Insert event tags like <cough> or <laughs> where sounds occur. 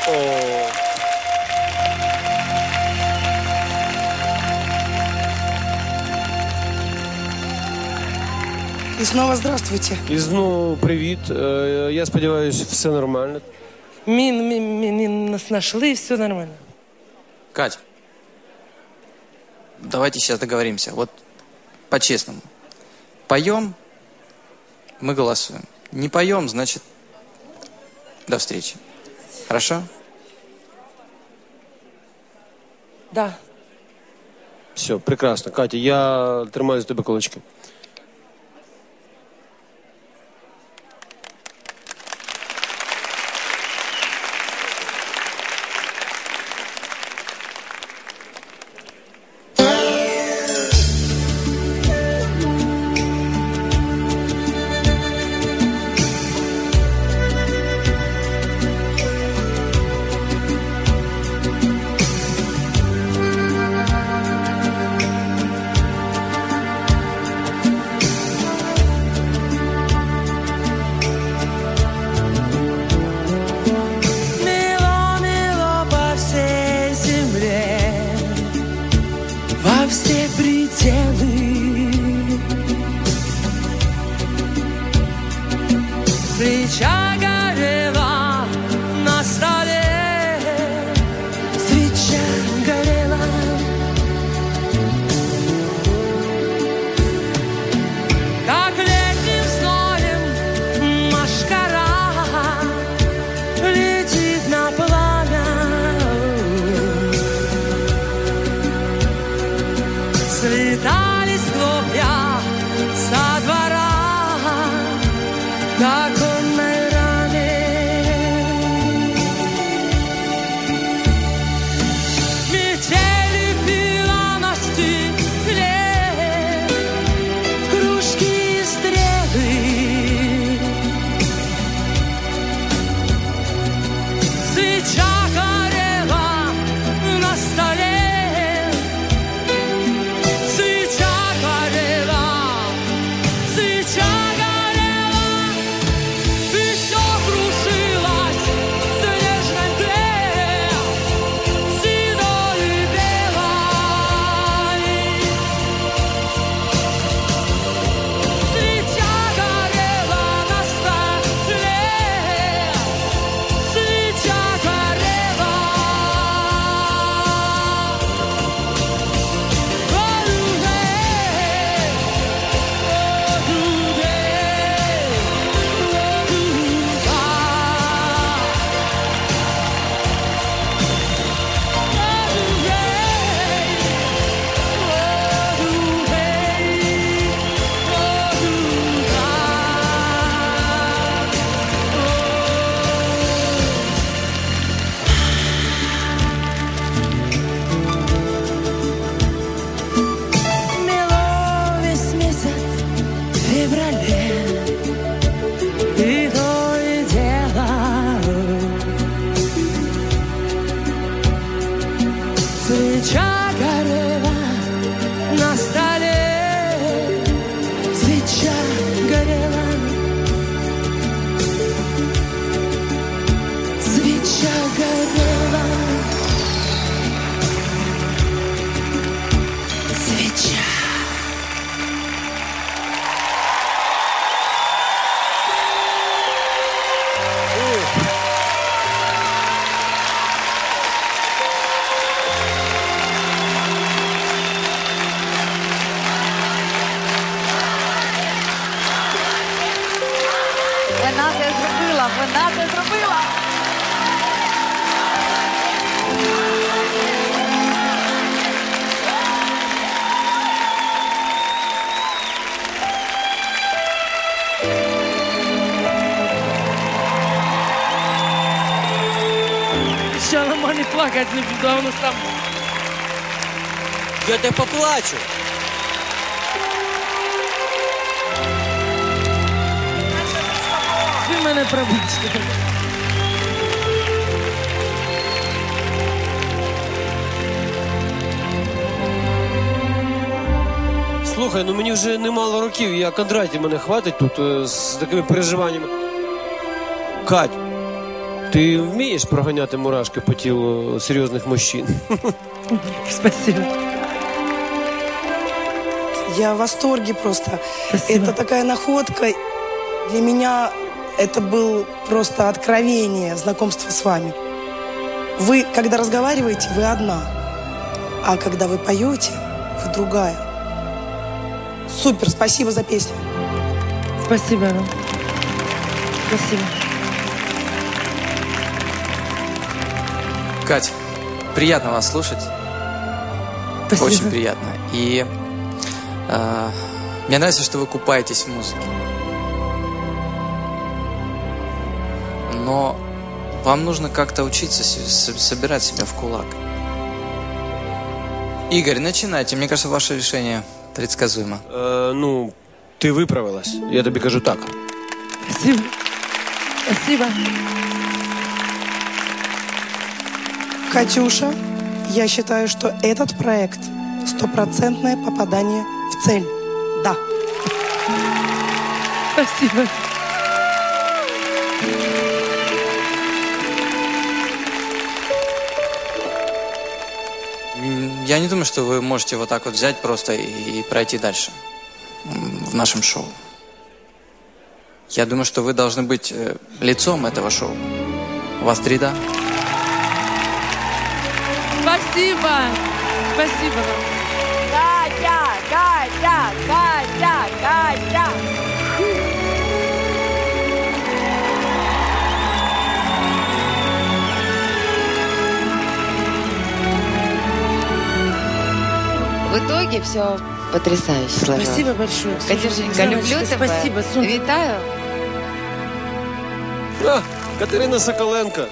О. И снова здравствуйте. І знову привіт. Е, Я сподіваюся, все нормально. Мин, мин, мин, мин нас нашли, все нормально. Кать, давайте сейчас договоримся. Вот по-честному. Поем, мы голосуем. Не поем, значит, до встречи. Хорошо? Да. Все, прекрасно. Катя, я тримаю з тебе кулачки. Вона це зробила, вона це зробила. Сначала маме плакать не буду, воно сам. Я тебе поплачу. мене пробачте. Слухай, ну мені вже немало років, я Кондраті мене хватить тут е, з такими переживаннями. Кать, Ти вмієш проганяти мурашки по тілу серйозних мужчин? <laughs> Спасибо. Я в восторге просто. Спасибо. Это такая находка. Для меня это был просто откровение, знакомство с вами. Вы, когда разговариваете, вы одна. А когда вы поете, вы другая. Супер, спасибо за песню. Спасибо вам. Спасибо. Кать, приятно вас слушать. Спасибо. Очень приятно. И э, мне нравится, что вы купаетесь в музыке. Но вам нужно как-то учиться собирать себя в кулак. Игорь, начинайте. Мне кажется, ваше решение предсказуемо. Е, ну, ти виправилась. Я тобі кажу так. Спасибо. Спасибо. Катюша, я считаю, что этот проект стопроцентное попадание в цель. Да. Спасибо. Я не думаю, что вы можете вот так вот взять просто и, и пройти дальше в нашем шоу. Я думаю, что вы должны быть э, лицом этого шоу. У вас три «да». Спасибо. Спасибо вам. В итоге все потрясающе сложилось. Спасибо большое. Катюшенька, люблю тебе. Спасибо. Вітаю. А, Катерина Соколенко.